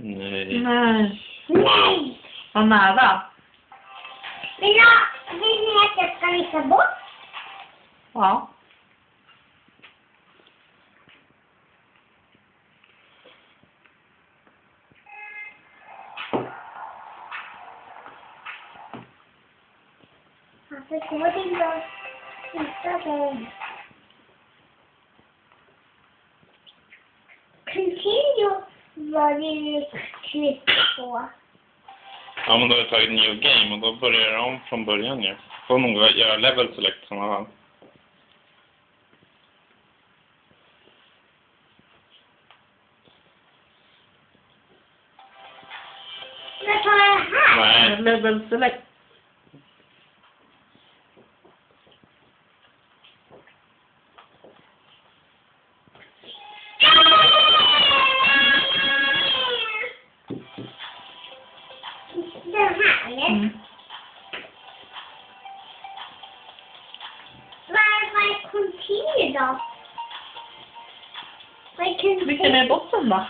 Nej. Nej. Nej! Vad nära. Vill du, ha- vill ni att jag ska visa bort? Ja. Får det inte visa dig? Continue var det ju klick på. Ja, men då har jag tagit new game och då börjar jag om från början ju. Får nog göra level select i sådana fall. Jag här? Nej. Level select. Mm. Är continue då? Vilken är botten då?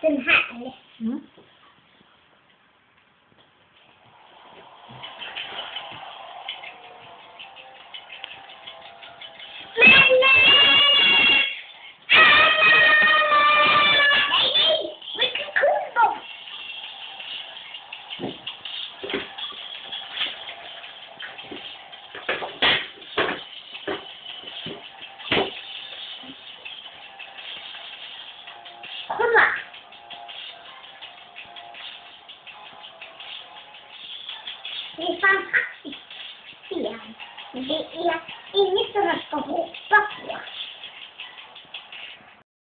Den här. Mm. не фантастика, и не сразу попор.